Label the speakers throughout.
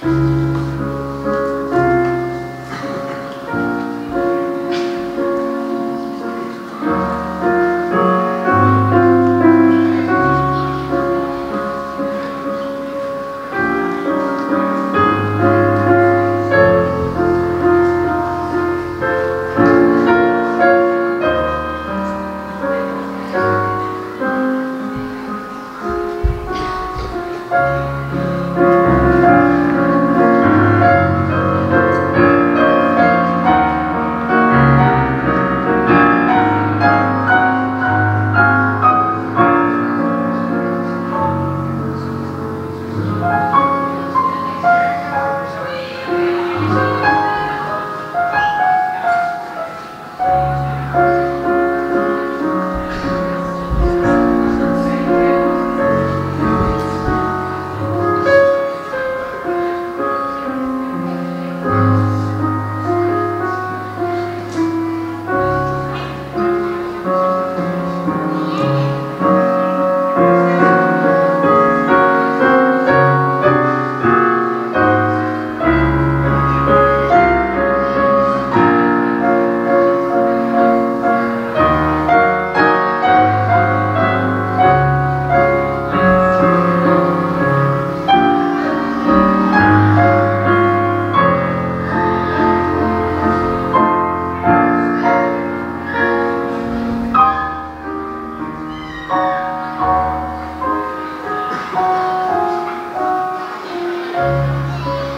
Speaker 1: Thank you. Música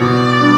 Speaker 1: Thank you.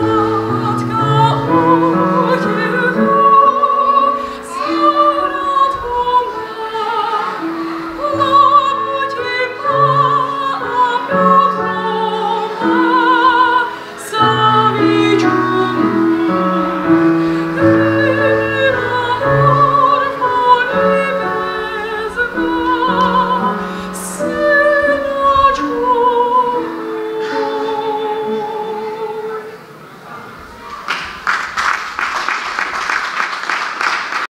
Speaker 2: Oh.